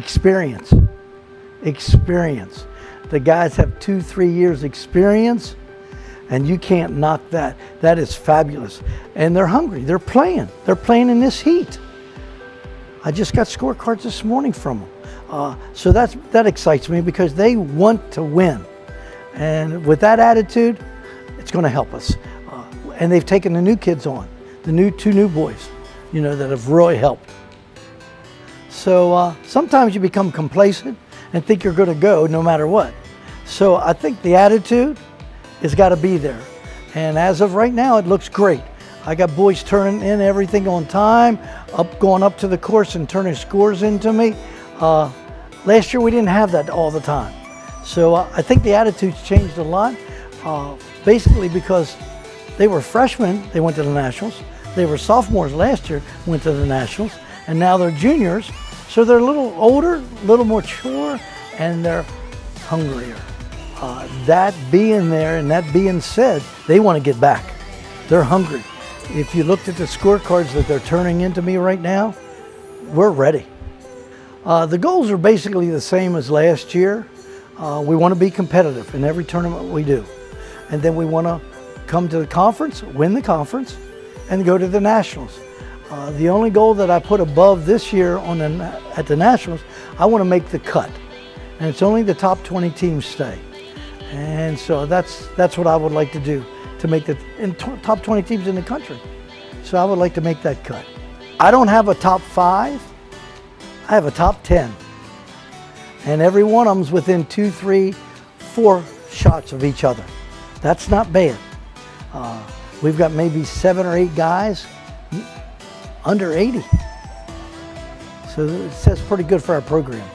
Experience. Experience. The guys have two, three years experience, and you can't knock that. That is fabulous. And they're hungry. They're playing. They're playing in this heat. I just got scorecards this morning from them. Uh, so that's, that excites me because they want to win. And with that attitude, it's going to help us. Uh, and they've taken the new kids on, the new two new boys, you know, that have really helped. So uh, sometimes you become complacent and think you're going to go no matter what. So I think the attitude has got to be there. And as of right now, it looks great. I got boys turning in everything on time, up going up to the course and turning scores into me. Uh, last year we didn't have that all the time. So uh, I think the attitude's changed a lot, uh, basically because they were freshmen, they went to the Nationals. They were sophomores last year, went to the Nationals, and now they're juniors. So they're a little older, a little more mature, and they're hungrier. Uh, that being there and that being said, they want to get back. They're hungry. If you looked at the scorecards that they're turning into me right now, we're ready. Uh, the goals are basically the same as last year. Uh, we want to be competitive in every tournament we do. And then we want to come to the conference, win the conference, and go to the Nationals. Uh, the only goal that I put above this year on the, at the Nationals, I want to make the cut. And it's only the top 20 teams stay. And so that's, that's what I would like to do to make the top 20 teams in the country. So I would like to make that cut. I don't have a top five. I have a top 10. And every one of them's within two, three, four shots of each other. That's not bad. Uh, we've got maybe seven or eight guys under 80. So it says pretty good for our program.